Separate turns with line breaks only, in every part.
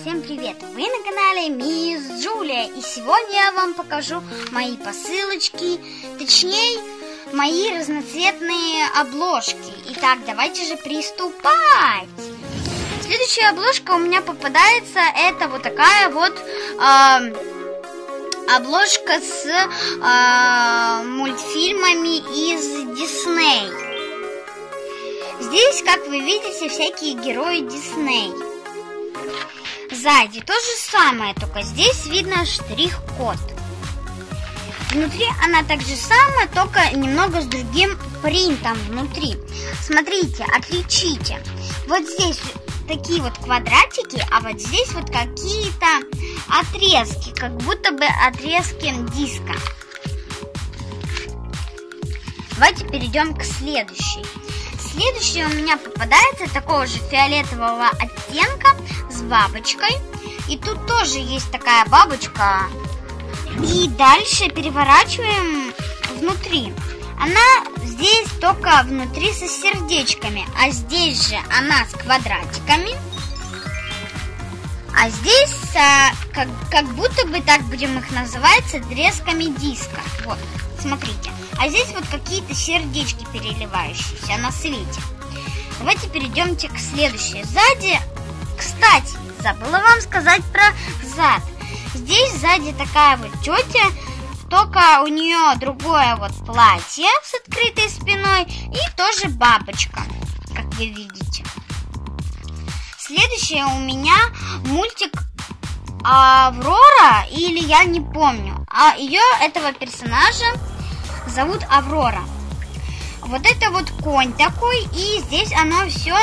Всем привет! Вы на канале Мисс Джулия и сегодня я вам покажу мои посылочки, точнее мои разноцветные обложки. Итак, давайте же приступать! Следующая обложка у меня попадается, это вот такая вот э, обложка с э, мультфильмами из Дисней. Здесь, как вы видите, всякие герои Дисней. Сзади то же самое, только здесь видно штрих-код. Внутри она так же самая, только немного с другим принтом внутри. Смотрите, отличите. Вот здесь такие вот квадратики, а вот здесь вот какие-то отрезки, как будто бы отрезки диска. Давайте перейдем к следующей. Следующий у меня попадается такого же фиолетового оттенка с бабочкой. И тут тоже есть такая бабочка. И дальше переворачиваем внутри. Она здесь только внутри со сердечками, а здесь же она с квадратиками. А здесь а, как, как будто бы так будем их называть с отрезками диска. Вот, смотрите. А здесь вот какие-то сердечки переливающиеся на свете. Давайте перейдемте к следующей. Сзади, кстати, забыла вам сказать про зад. Здесь сзади такая вот тетя, только у нее другое вот платье с открытой спиной и тоже бабочка, как вы видите. Следующее у меня мультик Аврора, или я не помню. А ее, этого персонажа, зовут Аврора. Вот это вот конь такой, и здесь оно все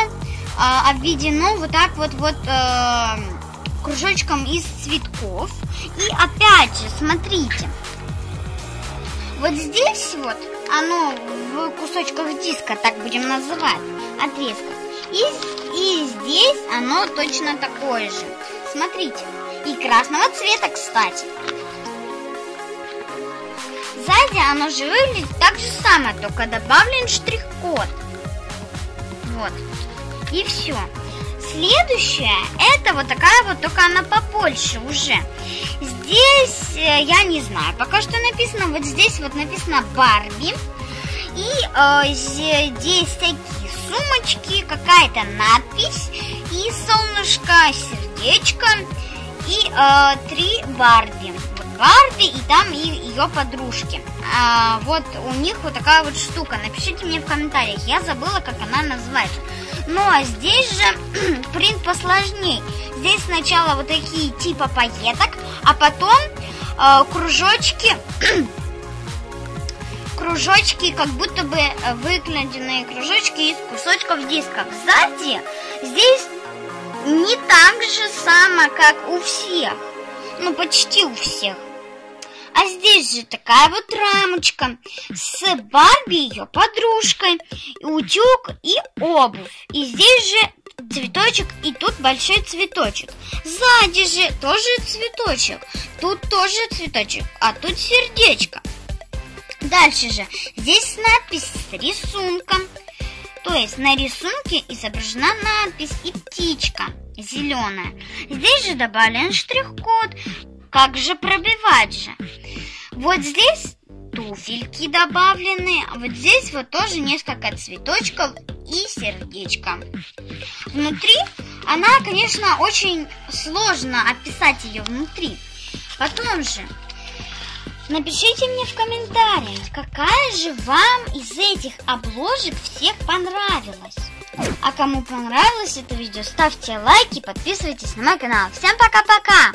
а, обведено вот так вот вот а, кружочком из цветков. И опять же, смотрите, вот здесь вот оно в кусочках диска, так будем называть, отрезков. И, и здесь оно точно такое же. Смотрите. И красного цвета, кстати. Сзади оно же выглядит так же самое, только добавлен штрих-код. Вот. И все. Следующая, это вот такая вот, только она побольше уже. Здесь, э, я не знаю, пока что написано, вот здесь вот написано Барби. И э, здесь всякие сумочки, какая-то надпись, и солнышко, сердечко, и э, три Барби. Барби и там и ее подружки. А, вот у них вот такая вот штука. Напишите мне в комментариях. Я забыла, как она называется. Ну а здесь же принт посложней. Здесь сначала вот такие типа пайеток, а потом э, кружочки кружочки, как будто бы выкладенные кружочки из кусочков дисков. Сзади здесь само, как у всех. Ну, почти у всех. А здесь же такая вот рамочка с Барби ее подружкой, утюг и обувь. И здесь же цветочек, и тут большой цветочек. Сзади же тоже цветочек, тут тоже цветочек, а тут сердечко. Дальше же здесь надпись с рисунком. То есть на рисунке изображена надпись и птичка зеленая. Здесь же добавлен штрих-код. Как же пробивать же? Вот здесь туфельки добавлены, а вот здесь вот тоже несколько цветочков и сердечко. Внутри она, конечно, очень сложно описать ее внутри. Потом же Напишите мне в комментариях, какая же вам из этих обложек всех понравилась. А кому понравилось это видео, ставьте лайки, подписывайтесь на мой канал. Всем пока-пока!